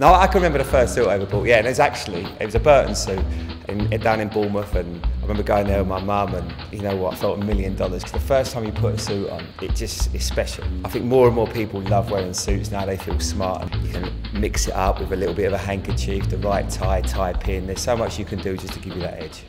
No, I can remember the first suit I ever bought. Yeah, and it was actually it was a Burton suit in, down in Bournemouth, and I remember going there with my mum, and you know what, I felt a million dollars because the first time you put a suit on, it just is special. I think more and more people love wearing suits now. They feel smart, and you can mix it up with a little bit of a handkerchief, the right tie, tie pin. There's so much you can do just to give you that edge.